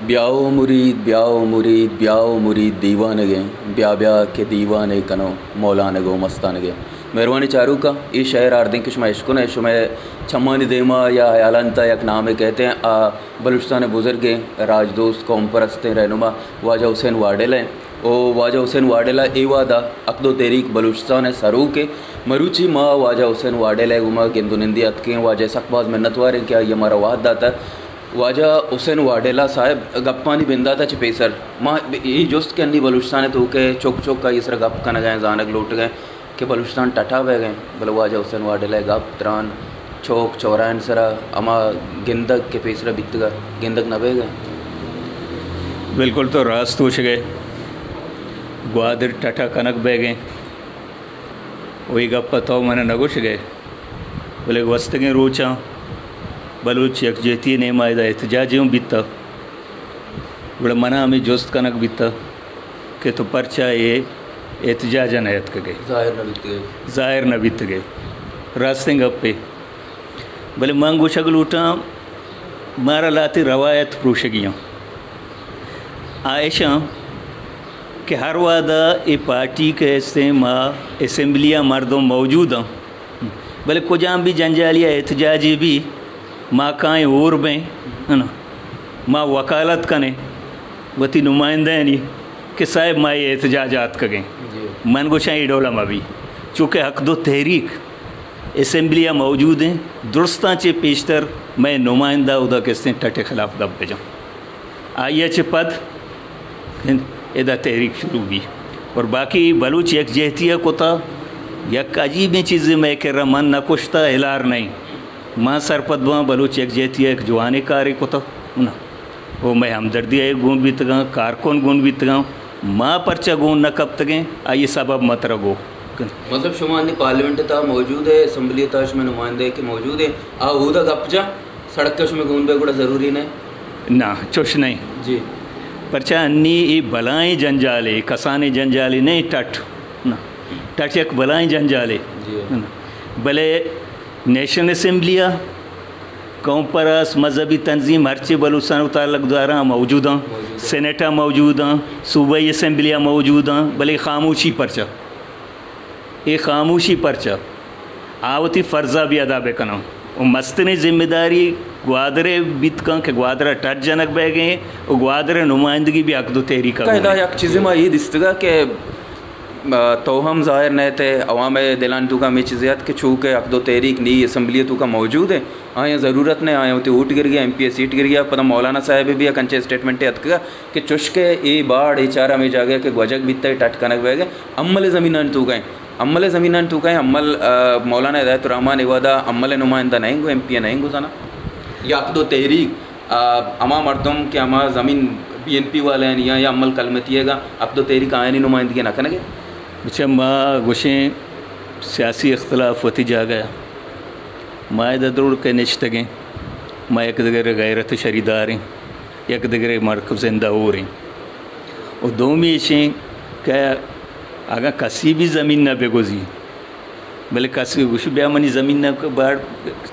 ब्याओ मुरीद ब्याओ मुरीद ब्याओ मुरीद दीवानगे, ब्या ब्या के दीवाने कनो मौलानगो मस्तानगे। मेहरबानी चारू का ये शहर आर्दिन कि शुमा इश्कुन है शुमा छमानी देमा या हयालंता या नाम कहते हैं। आ, बलूचिस्तान बुज़ुर्ग राजदोस्त कौम परस्त रहनुमा वाजा हुसैन वाडेल हैं। ओ वाजा हुसैन वाडेला ए वादा अकदो तहरीक बलूचिस्तान सरू के। मरूची माँ वाजा हुसैन वाडेला गुमा गेंदुनिंदी अतके वाजा सकबाज मिन्नत वारे क्या ये हमारा वाद दाता वाजा हुसैन वाडेला साहब गप्पानी बिंदा था चिपेसर माँ ये जोस्त के अन्नी बलूचिस्तान तो के चौक चौक का ये सर गप का गए जानक लूट गए, कि बलूचिस्तान टटा बह गए। बोले, वाजा हुसैन वाडेला गप त्रान, चौक चौरान सरा, अमा गेंदक के पेसरा बित गए, गेंदक न बह गए। बिल्कुल तो रास्त हो गए। ग्वादर टटा कनक बह गए। वही गप तो मैंने नगुश गए। बोले, वस्तगे रोचा बलूच यकजेती ने मायदा एहतजाज यूँ बीता। बड़ा मना हमें जोस्त कनक बीता कि तो पर्चा ये एहतजाज नयत के गए ज़ाहिर न बीत। गए ज़ाहिर न बीत गए। रास्ते गप पे। भले मांगो शगल उठा मारा लाती रवायत प्रूशगियाँ आयशा कि हर वादा ये पार्टी के ऐसे माँ असम्बलियाँ मर्दों मौजूद हैं। भले कुजाम भी जंजालिया एहतजाजी भी माँ काएँ और में है ना? माँ वकालत कने वती नुमाइंदे नहीं कि साहब माँ ये एहतजाजात करें जी। मन गोशा डोलम अभी चूँकि हक दो तहरीक असम्बलियाँ मौजूद हैं दुरुस्ता चे पेशतर मैं नुमाइंदा उदा किसने टटे खिलाफ गप भेजा आइए चे पद एदा तहरीक शुरू भी और बाकी बलूच यकजहतिया को था यक अजीब चीज़ मैं कह रहा मन न कुश्ता हिलार नहीं। माँ सरपद वहाँ बलूच यकजहतिया एक जवानी कार को था ना वो मैं हमदर्दी आए गुण बीत गा कारकुन गुण बीत गा माँ परचा गुण न कब तक आइए सबब मत रगो। मतलब शुमानी पार्लियामेंट था मौजूद है असम्बली था उसमें नुमाइंदे के मौजूद है। आ उदा गपजा सड़क के उसमें घूम बे ज़रूरी नहीं। ना चुश नहीं। जी। परचा अन्नी ई बलाएँ जंजाले कसाने जंजाले नहीं टट ना। टच एक बलाएँ जंजाले जी। ना। भले नेशनल असम्बलिया कौम परस मजहबी तंजीम हरचे ताल्लुक द्वारा मौजूद हैं। मौजूद। सेनेटा मौजूद हैं सूबाई असम्बलियाँ मौजूद हैं भले खामोशी परचा। ये खामोशी परचा आवती फ़र्जा भी अदा बेकना और मस्तनी ज़िम्मेदारी ग्वादरे बीत का कि ग्वादरा टच जनक बह गए और ग्वादरे नुमाइंदगी भी अकदो तेरी का चीज़ में ये दिस्तगा कि तो हम ज़ाहिर नहीं थे अवाम दिलान तू का मे चीज़ियत के छू के अकदो तहरीक नी असम्बली तू का मौजूद है। हाँ यहाँ ज़रूरत नहीं आए होती ऊट गिर गया एम पी सीट गिर गया पता मौलाना साहब भी कंचे स्टेटमेंट कि चुश के ये बाढ़ ये चारा में गया कि गजक बीतता टट कनक बह गए अम्मल ज़मीन तू गए अम्मल ज़मीन तू गए अम्मल अ, मौलाना हिदायत रहमान इवादा अम्मल नुमाइंदा नहीं गो एम पी ए नहीं गुजाना या अकदो तहरीक अमा मर्दम के अमा ज़मीन बी एन पी वाले हैं या अमल कलमतिएगा अकदो तहरीक आयनी नुमाइंदगी ना करेंगे बच्चा माँ गुशें सियासी इख्तलाफ होती जा गया। माए दरुड़ के निश्तगें माँ एक दगरे गैरत शरीदार हैं। एक दगरे मरकब ज़िंदा हो रही और दो में इशें क्या अगर कसी भी ज़मीन न बेगोजी? भले कसी गुश ब्या मनी ज़मीन न बाढ़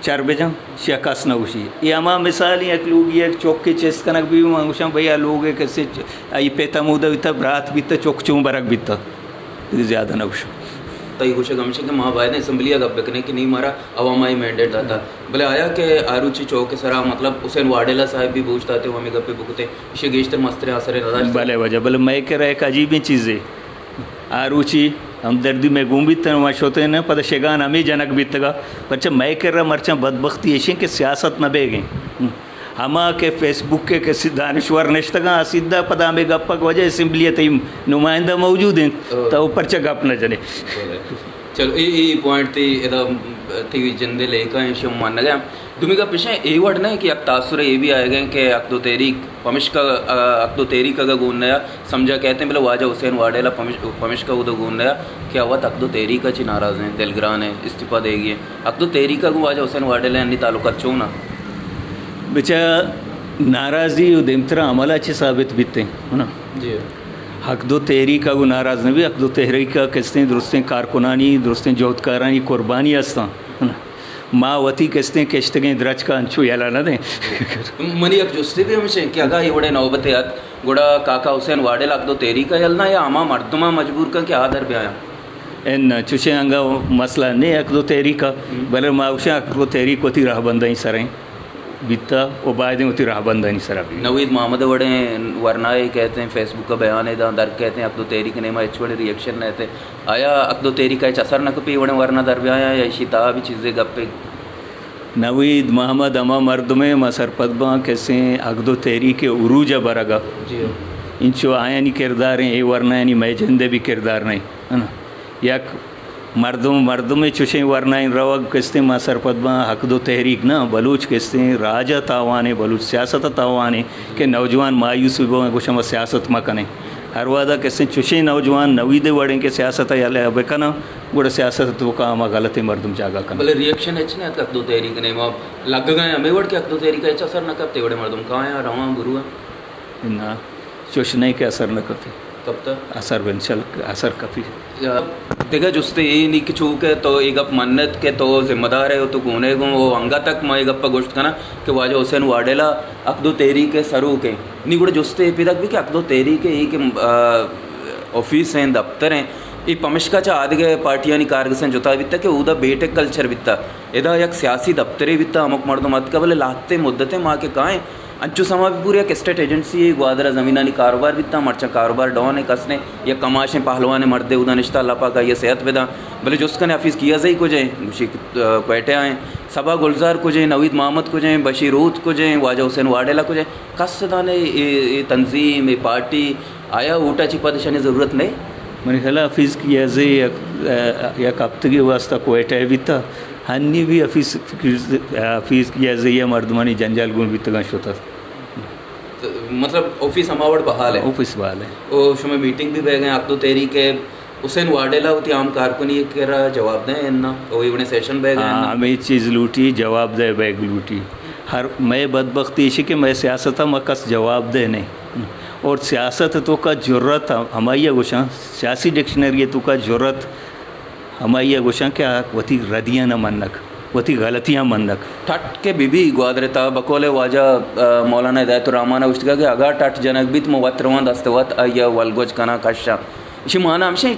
चार बेजा शिया कस न गुशी। ये अमा मिसाल ही एक लोग ये चौक के चेस कनक भी मांगुशा भैया लोग कैसे आई पेता मुदा बीता रात बीता चौक चूँ बरक बीता ज़्यादा न गुशा तई कुछ गमशे के माँ भाई ने असम्बलिया गप बकने कि नहीं मारा अवामाई मैंडेट था बोले आया कि आरुचि चौक के सरा मतलब हुसैन वाडेला साहब भी पूछता थे हमें गप्पे बुकते इसे गेश्तर मस्तरे नदाश भले वजह भले मैं कह रहा एक अजीब ही चीज़ है। आरुचि हमदर्दी में घूम बीत वश होते हैं ना पता शेगान हमें जनक बीतगा पर मैं कह रहा मरचा बदबख्ती ऐसी कि सियासत न बेगे। के के के निश्तगा सीधा पता हमें गप्पक वजह असम्बली तई नुमाइंदा मौजूद हैं। तो ऊपर च गप न जने। चलो ये ये पॉइंट थी एदा थी जिंदे लेका है शो मान गया तुम्हें का पिछे ए वर्ड ना कि अक तासुर ये भी आए गए कि अकदो तहरीक पमिश का अकदो तहरीक का गुण नया। समझा कहते हैं बोले वाजा हुसैन वाडेला पमिश पमिश का उदो गुण नया। क्या हुआ? अकदो तहरीक का ची नाराज़ हैं दिलगरान है इस्तीफा देगी है। अकदो तहरीक का वाजा हुसैन वाडेला अन्नी ताल्लुकात चो ना। बेचा नाराज़ी उदमतरा अमलाची साबित बीते है ना? जी। हक दो तहरीक गो नाराज़ नबी हक दो तहरीक किस्तें दुरुस्तें कारकुनानी दुरुस्तें जोहदकारानी कुर्बानी आसता है ना? माँ वती किस्ते केश्तगे द्रच का अंचू याला ना दे? मनी एक जुस्ते भी हमसे कि अगा इवडे नौबते यात गुड़ा काका हुसैन वाडे लाग दो तेरी का यलना या आमा मर्दमा मजबूर का क्या आदर ब्याया? एन चुशे अंगा मसला नहीं एक दो तेरी का। बले माउशा एक दो तेरी को ती राह बंदा ही सरें। बिता वो बाद में उती राह बंदा नहीं सरा भी नवीद मोहम्मद वड़े वरनाए कहते हैं फेसबुक का बयान है दर कहते हैं अब अकदो तेरी के नेमा वड़े रिएक्शन रहते आया अकदो तेरी का असर न कपी वड़े वरना दर ब्याया या शिता भी चीज़ें गप्पे नवीद मोहम्मद अमा मर्द में मसर पदबा कैसे अगदो तेरी के उरूज बरगा। जी। इंचो आया नहीं किरदार हैं ये वरना यानी मैं जंदे भी किरदार नहीं है ना? यक मर्दों मर्दों में चुशे वरना इन रवग किस्ते मा सरपदमा हक दो तहरीक ना बलूच किस्ते राजा तावाने बलूच सियासत तावाने के नौजवान मायूस कुछ हम सियासत मा कने हर वादा किस्ते चुशे नौजवान नवीदे वड़े के सियासत याले अब कना गुड़ सियासत तो का हम गलत मर्दम जागा कना। भले रिएक्शन एच ने अकदो तेरी के नेमा लग गए हमें वड़ के अकदो तेरी का असर न कपते वड़े मर्दम कहाँ है रवा गुरु है? ना चुश नहीं के असर न कफी कब तक? असर बंचल असर कफी देखा जुस्ते ये नहीं कि छू के तो एक गप मन्नत के तो जिम्मेदार है तो गुने गो वो अंगा तक मैं गप्प गोश्त कना कि वाजा हुसैन वाडेला अकदो तेरी के सरू के नहीं गुड़े जुस्ते पे तक भी कि अकदो तेरी के एक ऑफिस हैं दफ्तर हैं ಈ ಪಮಿಷ್ಕಾಚ ಆದಿಗೆ ಪಾರ್ಟಿಯಾನಿ ಕಾರ್ಗಸನ್ ಜೊತೆ ಬಿತ್ತಕ್ಕೆ ಊದ ಬೇಟೆ ಕಲ್ಚರ್ ಬಿತ್ತ ಎದ ಯಕ್ ಸಿಯಾಸಿ ದಪ್ತರೆ ಬಿತ್ತ ಅಮಕ್ ಮಾಡ್ದು ಮತ್ ಕಬಲೆ लाते मुद्दते माँ स्टेट एजेंसी है, ग्वादरा ज़मीनानी कारोबार बिता मर्चा कारोबार डॉन है, कसने, या कमाशें, पहलवान, मर्दे, उदा निश्ता अल्लाह का ये सेहत बेदा भले जुस्का ने ऑफ़िस किया सही को जाए क्वेटे आए, सबा गुलजार को जाए नवीद मोहम्मद को जाए बशीर ऊत को जाए वाजा हुसैन वाडेला को जाए कस दाने तंजीम पार्टी, आया ऊटा चिपादशानी ज़रूरत नहीं? मन ख्याल हफीज़ की ऐसे एक हफ़्ते के वास्ता कोयटा भी हन्नी भी हफीज़ हफीज़ की ये मर्दमानी जंजाल गुण भी तक होता तो मतलब ऑफ़िस हमावड़ बहाल है। ऑफ़िस वाले ओ शुमे मीटिंग भी बह गए आप तो तेरी के हुसैन वाडेला होती आम कारकुनी के रहा जवाब दें इन्ना। ओ इवने सेशन बह गए हाँ हमें चीज़ लूटी जवाब दे बैग लूटी। हर मैं बदबख्ती इसी के मैं सियासत हम मकस जवाब दे नहीं और सियासत तो का ज़रूरत हमारी गुशा सियासी डिक्शनरी तो का ज़रूरत। हमारी गुशा क्या? वती रदियाँ न मनक वती गलतियाँ मनक ठट के बीबी, ग्वादरता, बकोले वाजा मौलाना हिदायत रहमान उष्टगा के अगा टट जनक बित मुवत्रवान दस्तवत, अय्या वलगोज कना कशा इशी माना हमसे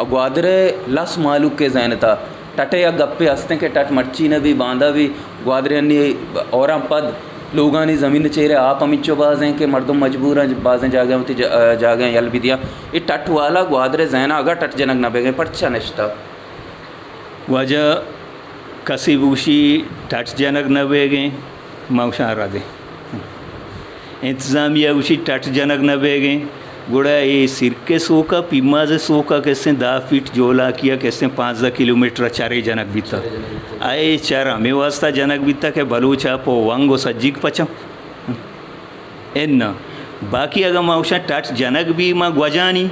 ग्वादरे लस मालूक के जैनता टटे या गप्पे हँसते के टट मर्ची ने भी बांधा भी, ग्वादरे अन्य और पद लोगानी ज़मीन चेहरे आप अमिचो बाज हैं कि मर्दम मजबूर हैं, बाजें जागे होती जागे यल भी दिया ये टट वाला ग्वादरे जैना अगर टट जनक न बेगे पर्चा नश्ता। वजह कसी बूशी टट जनक न बेगे मौशा दे इंतज़ामिया जनक न बेगे गुड़ा ये सिरके सोका पिम्मा से सोका, कैसे दा फीट जोला किया, कैसे पाँच दस किलोमीटर चारे जनक बीता। आए चार हमें वास्ता जनक बीता के बलूचा पो वांगो सज्जिक पचम एन बाकी अगर माउशा टट जनक भी माँ ग्वजानी,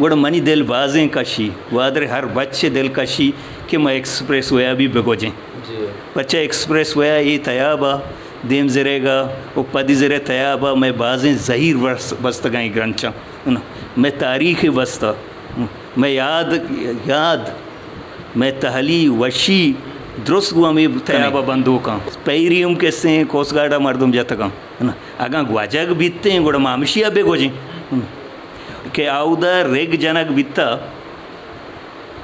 गुड़ मनी दिल बाजें कशी, वादरे हर बच्चे दिल कशी कि मैं एक्सप्रेस वया भी बेगोजें बच्चा एक्सप्रेस वया ये तयाबा देम जरेगा वो पदी जरे तयाबा मैं बाजें जहीर बस्त गई ग्रंचा मैं तारीख़ बस्ता मैं याद याद मैं तहली वशी दुरुस्त गुआ में तयाबा बंदूका पैरियम कैसे कोस गार्डा मर्दम जतका है ना? अगा ग्वाजग बीतते हैं गोड़ा मामशिया बेगोजें के आउदा रेग जनक बित्ता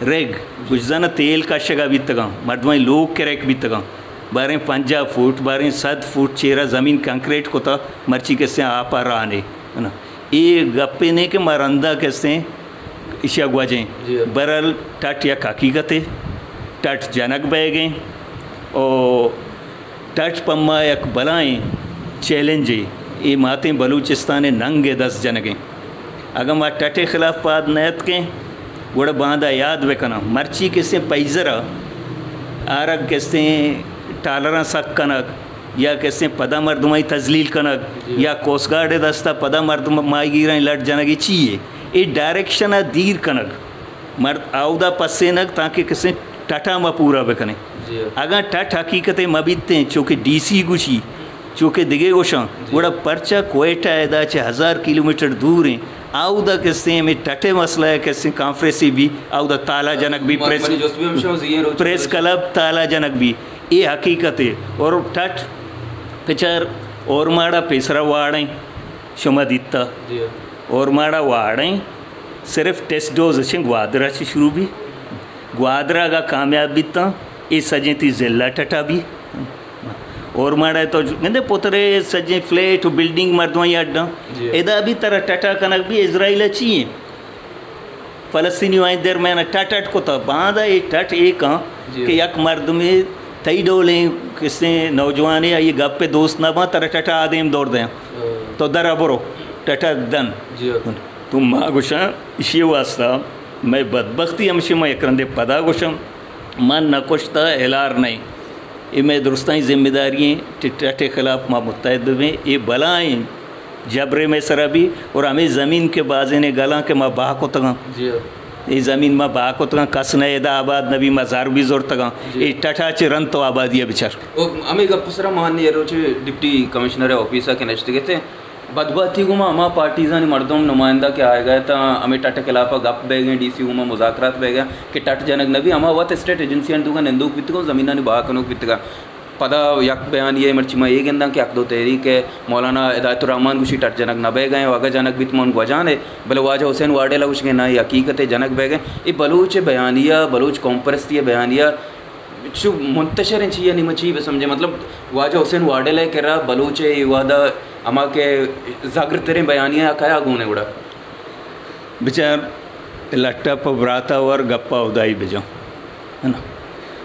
रेग गुजन तेल कशगा बित्तगा मर्दमाई लोग केरेक बित्तगा बारे पंजा फुट बारे सद फुट चेरा ज़मीन कंक्रीट कोता मर्ची कैसे आ रहा है ना? ये गप्पे ने के मरंदा कैसे इशिया ग्वाजें बरल टट या हकीकत टट जनक बह गए और टट पम्मा यक बलाएँ चैलेंज ये माते बलूचिस्तान नंगे दस जनगे अगर माँ टटे खिलाफ पाद नयत के गुड़ बांधा याद वेकना मर्ची किसे पैजरा आरग कैसे टालरा सक कनक या कैसे पदा मर्दमाई तजलील कनक या कोस्टगार्ड दस्ता पदा मर्दमाई गिरा लट जनगी चाहिए ये डायरेक्शन दीर कनक। मर्द आउदा पस्से नक ताकि किसे टटा में पूरा बेकने। अगर टट हकीकत मबीते चूँकि डी सी गुशी चूँकि दिगे गोशा गुड़ा पर्चा कोयटा है चे हज़ार किलोमीटर दूर हैं। आउदा कैसे में टटे मसला है कैसे कॉन्फ्रेंस भी आउदा ताला जनक भी प्रेस प्रेस क्लब ताला जनक भी ये हकीकत है। और टट पिचर और माड़ा पेसरा वाड़ें शुमा दिता। जी और माड़ा वाड़ें सिर्फ़ टेस्ट डोज अच्छे ग्वादरा से शुरू भी। ग्वादरा का कामयाब बीता ये सजें थी जिला टटा भी। और माड़ा तो कहते पुतरे सजे फ्लैट बिल्डिंग मर्दवाई अड्डा। जी। एदा भी तरह टटा कनक भी इजराइल चाहिए फलस्तीनी वाई देर में टट टट को तो बांधा ये टट एक हाँ कि यक मर्द में तई डोले किसने नौजवान है ये गप पे दोस्त ना बा तरह टटा आदेम दौड़ दें। तो दरा बरो टटा दन। तुम माँ गुशा इशी वास्ता मैं बदबख्ती हमशे मैं एकरंदे पदा गुशम मन नकुश्ता एलार नहीं। ये मैं दुरुस्ताई ज़िम्मेदारी टिटे खिलाफ माँ मुतहद में ये बलाएँ जबरे में भी और हमें ज़मीन के बाजे ने गला के माँ बाह को तगा ये ज़मीन माँ बाह को तगा कस एदा आबाद नबी जार भी ज़ोर तगा। ये टटा च रन तो आबादी बिचार। हमें गपरा मान्य रोचे डिप्टी कमिश्नर ऑफिसा के नज़दीक थे। बदबाती गुमा अमा पार्टीज़न मर्दों नुमाइंदा तो के आए गए था हमें टट खिलाफा गप बह गए डी सी उमा मुजाकर बह गया कि टट जनक नबी अमा वत स्टेट एजेंसी दुगा नंदूक ज़मीन ने निबाकनूक बितगा पता यक बयान ये मरचिमा ये गेंदा कि अकदो तहरीक है मौलाना हिदायतुररहमान गुशी टट जनक न बह गए, वागा जनक भी तुम वजान है भले वाजा हुसैन वाडेला कुछ कहना ना हकीकत है, जनक बह गए। ये बलूच बयानिया, बलूच कॉम्परस्ती बयानिया शु मुंतशर चाहिए नहीं मची समझे मतलब वाजा हुसैन वाडेला कह रहा, बलूच वादा अमा के जागृत तेरे बयानिया काया गुने उड़ा। बिचार लट्टा पर ब्राता और गप्पा उदाई बिजो। है ना?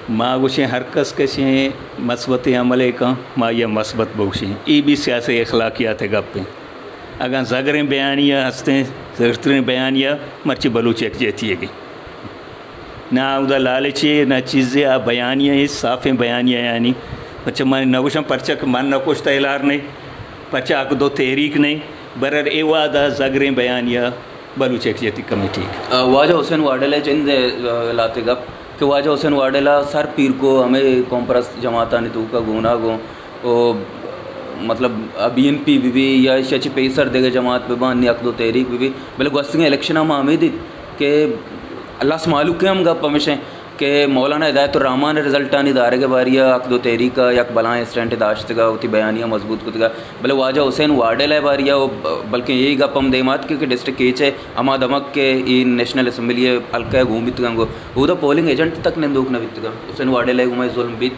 माँ गुशे हर कस कशे मस्बत अमले का माँ यह मस्बत बहुशी ये भी सियासी अखलाकियात है गप्पे। अगर जगरें बयानिया हँसते जगरें बयानिया, मर्ची बलूच एक जेती है ना उदा लालची, ना चीज़ें, आ बयानिया है, साफ़ बयानिया यानी। बच्चा माने नगुशम पर्चा मान नकोश तैलार नहीं। पर्चा अक दो तहरीक नहीं, बरर ए वादा जगरें बयानिया बलूच एक जेती कमेटी वाजा हुसैन वाडेला चंद लाते गप, कि वाजा हुसैन वाडेला सर पीर को हमें कॉम्परस जमाता तू का गुना गो, ओ मतलब बी एन पी भी या शचि पेसर देगा जमात पे बान अकदो तहरीक भी बल्कि गस्तिंग इलेक्शन में हमें दी के अल्लाह से मालूम के हम गप हमेशा। के मौलाना हिदायतुररहमान रिज़ल्ट आनी दारे के बारिया अकदो तहरीका यक बलाएँ स्टैंड दाश्तगा उती बयानिया मज़बूत कुतगा बल्कि वाजा हुसैन वाडेला बारिया वो बल्कि यही गप हम देमात क्योंकि डिस्ट्रिक्ट केच है? अमा दमक के ई नेशनल असम्बली हल्का है घूम बितगा गो। उदा पोलिंग एजेंट तक ने दूक न बितगा हुसैन वाडेला घुमा जुल्म बित।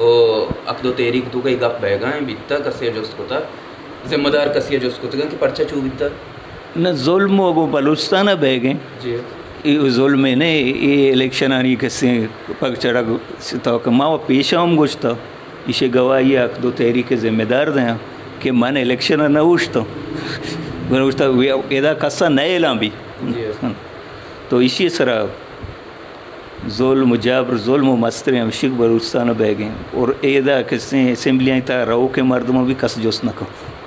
ओ अकदो तहरीक तू का गप बहगा बित्ता कसिया जोस्त कोता जिम्मेदार कसिया जोस्त कोतगा कि पर्चा चू बित्ता न जुल्म वो बलूचिस्तान बह गए। जी। जुल्म ने ये इलेक्शन आनी कसे पग चढ़ा तो माँ पेशा हम गुछता इसे गवाही अक दो तहरी के जिम्मेदार दें कि मन इलेक्शन न उठता उठता एदा कसा नए ला भी तो इसी तरह जुल्म जबर जुल्म मस्तरे हम शिक बलूचिस्तान बह गए और एदा किसने असम्बलियाँ था रहो के मर्दों भी कस जोस न कहो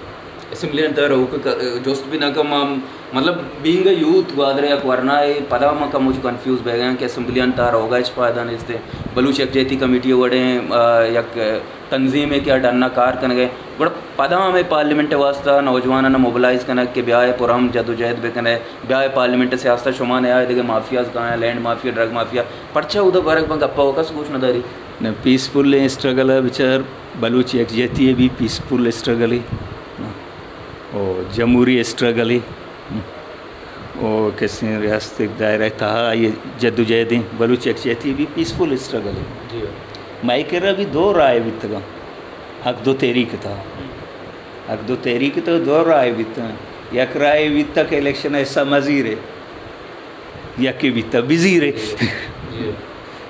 ना कम मतलब बीइंग अ यूथ वादरे या वरना ये पदा म कम मुझे कंफ्यूज बह गए कि असेंबली अंतर होगा इस पायदा ने इसते बलूच यकजहती कमेटी वड़े यक तंजीम क्या डरना कार कन गए बड़ा पदा में पार्लियामेंट वास्ता नौजवान मोबिलाइज करना कि ब्याह पुरम जदोजहद बे कने ब्याह पार्लियामेंट सियासत शुमा ने आए देखे माफियाज कहाँ लैंड माफिया ड्रग माफिया पर्चा उधर बरक बंग गप्पा होगा कुछ न दारी न पीसफुल स्ट्रगल है बेचार बलूच यकजहती है भी पीसफुल स्ट्रगल है और जमहूरी स्ट्रगल है। और किसी रियासत दायरा था ये जद्दोजहदें बलूच यकजहती भी पीसफुल स्ट्रगल है। जी। माइकेरा भी दो राय वित्तगा हक दो तहरीक था। हक दो तहरीक तो दो राय वित्त यक राय वित्त के इलेक्शन ऐसा मजीर है। यक वित्त बिजीर है। जी।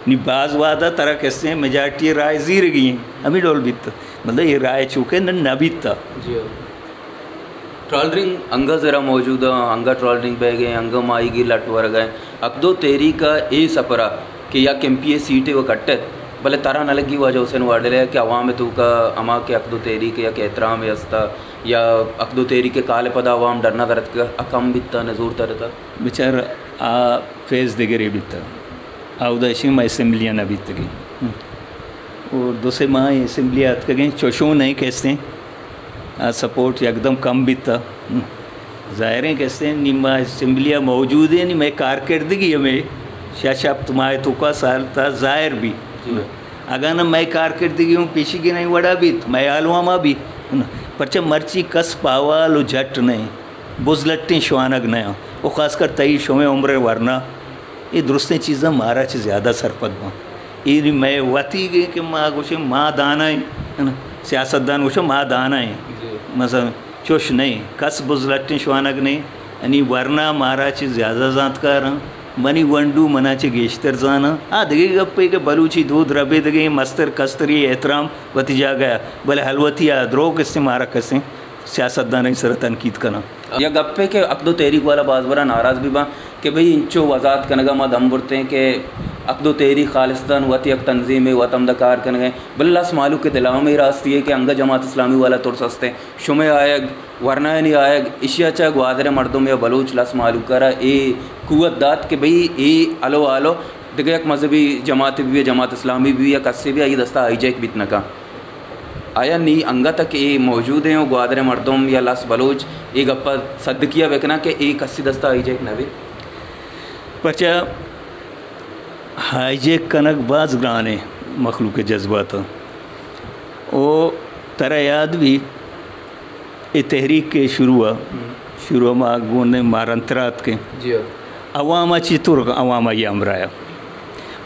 नी बाज वादा तरह कैसे मेजॉरिटी राय जीर गई हैं। अभी डोल बित्त मतलब ये राय चूके न न ट्रॉलरिंग अंगा ज़रा मौजूद है अंगा ट्रॉलरिंग बह गए अंगा माईगी लट वर गए। अकदो तेरी का ए सपरा कि या एम पी ए सीटें वो कट्टे भले तारा न लगी वजह हुसैन वाडले कि अवाम तू का अमा के अकदो तेरी के या के एहतराम यस्ता या अकदो तेरी के काले पदा अवाम डरना दरत का अकम बित्ता नजूर तरता बेचार आ फ़ेज़ दिगरे बित्ता आउदाशी मा असेंबलियाँ न बीत गई और दूसरे माँ असेंबली आत गई चोशों नहीं कहते आ सपोर्ट एकदम कम भी था ज़ाहिर है कैसे निम्मा असेंबलियाँ मौजूद है नहीं मैं कारकर्दगी में शाशाब तुम्हारे तो का साल था ज़ाहिर भी अगर ना मैं कारकर्दगी हूँ पेशी की नहीं वड़ा भी मैं आलवामा भी परचे मर्ची कस पावा लो झट नहीं बुजलट्टी शुआनक नहीं वो खासकर तई शुमे उम्र वरना ये दुरुस्त चीज़ें मारा च ज़्यादा सरपत माँ ये मैं वती गई कि माँ कुछ माँ दाना है ना सियासतदान कुछ माँ दाना है मसल चुश नहीं, कस बुजलट्टी शुआनक नहीं आणि वरना माराची ज़्यादा जातकार मनी वंडू मनाचे गेश्तर जाना, आ दगे गप्पे के बलूची दूध रबे दगे, मस्तर कस्तरी एहतराम वती जा गया, भले हलवती आ द्रो किससे मारा कसे सियासतदान सर तनकीद करना या गप्पे के अकदो तहरीक वाला बाज बरा नाराज़ भी बा, कि भाई इंचो वजात कनगा मद हम बुरते हैं कि अकदो तेरी खालिस्तान वत यक तंजीम वत अमदकार कन गए। बल्लास मालू के दिलाव में रास्ती है कि अंगा जमात इस्लामी वाला तुर सस्ते। शुमे आयग, वरना नहीं आयग, इशिया चाह ग्वादर मर्दों या बलूच लस मालू करा। ए कुत दात के भई ए अलो आलो। दिगे एक मजहबी जमात भी है, जमात इस्लामी भी या कस्से भी आई दस्ता, आई जैक बितना का। आया नी अंगा तक ये मौजूद हैं ग्वादर मर्दोम या लस बलोच। एक गप्पा सद किया वेकना के एक अस्सी दस्ता, आई जैक नबी। बच्चा हाईजेक कनक बाज गाने मखलूक जज्बात। ओ तरह याद भी ये तहरीक के शुरू हुआ। शुरू में आगू ने मारंतरात के। जी अवामा चितुर अवामा ये अमराया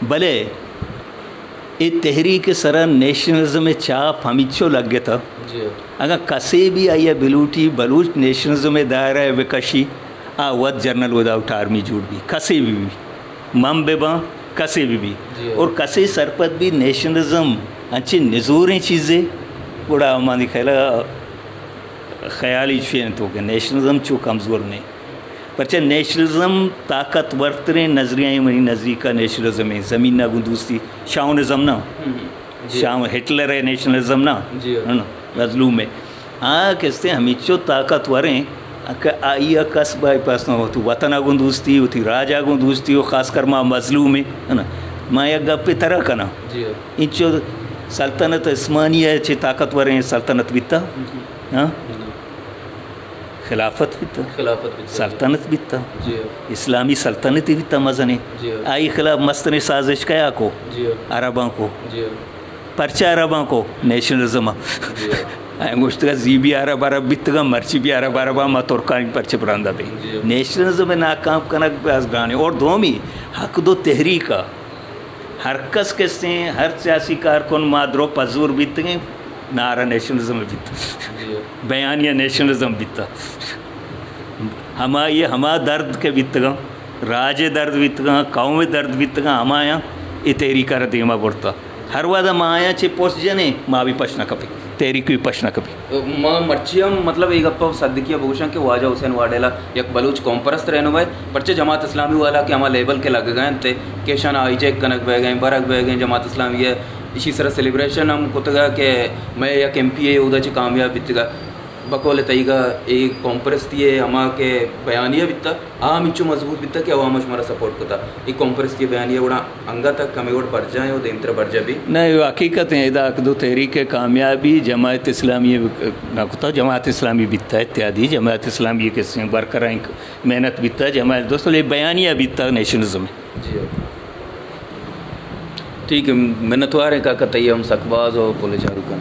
भले ये तहरीक सरा नेशनलिज्म में चाप हमिचो लग गया था। अगर कसे भी आई बलूटी बलूच नेशनलिज्म में दायरा है विकशी आ वत जर्नल विदाउट आर्मी जुड़ भी कसे भी भी मम बेबा कसे भी भी और कसे सरपत भी नेशनलिज्म अच्छी नजूरें चीज़ें? बड़ा हमारी ख्याल ख्याली फेन तो कि नेशनलिज्म चो कमज़ोर नहीं। परचे नेशनलिज्म ताकतवर तरे नज़रिया नजरी का नेशनलिज्म है। ज़मीन ना गुंदूस्ती शाहनिज़म ना। शाह हिटलर है नेशनलिज्म ना। है ना? मजलूम है। हाँ कहते हैं हमीचो ताकतवर हैं। बाईपास ना होती। वतन आगुन दूसती होती राज आगुन दूसती हो खासकर माँ मजलूम है है ना? माँ या गप्पे तरह का ना जी इंचो सल्तनत उस्मानिया चे ताकतवर हैं सल्तनत बिता हाँ? खिलाफत बिता सल्तनत बिता इस्लामी सल्तनत बिता मजने। आई खिलाफ मस्तने साजिश कया को? अरबा को। पर्चा अरबा को? नेशनलिज्म। जी जीबी अरब अरब बितगा मर्ची भी अरब अरबा मा तुर्कानी पर्चे बरांदा बे जी। नेशनलिज्म में नाकाम ब्यास गाने और दोमी हक दो तहरीका हर कस किससे हर सियासी कारकुन मादरो पजूर बीतगे नारा नेशनलिज्म बीत जी बयानिया नेशनलिज्म बीता हमा ये हमा दर्द के बीतगा राजे दर्द बीतगा कौम दर्द बीतगा हमाया ये तेरी कर देमा बुरता हर वादा माया चे पोस जने माँ भी पछना कपी म, मर्चियम मतलब एक अप्पा सद्दिकिया भूषण के वाजा हुसैन वाडेला एक बलूच कॉम्परस्त रहने भाई। परचे जमात इस्लामी वाला के हमारे लेबल के लग गए थे। केशन आईजेक कनक बह गए, बरक बह गए, जमात इस्लामी है। इसी तरह सेलिब्रेशन हम कुतगा के, मैं एक एम पी ए उदा कामयाब बितगा। बकोले तईगा एक कॉम्प्रेस दिए हमा के बयानिया बित्ता आम इच्चो मज़बूत बित्ता कि अवाम हमारा सपोर्ट कोता एक कॉम्प्रेस दिए बयानिया बड़ा अंगा तक कमी वोट बढ़ जाए और देमतर बढ़ जाए भी। नहीं हकीकत है इदा अकदो तहरीक कामयाबी जमात इस्लामी नकुता जमात इस्लामी बित्ता इत्यादि जमात इस्लामी के बरकरार मेहनत बित्ता जमात दोस्तों ये बयानिया बित्ता नेशनलिज्म जी। ठीक है मिन्नतवार है का कतई हम सकबाज और पुलिस का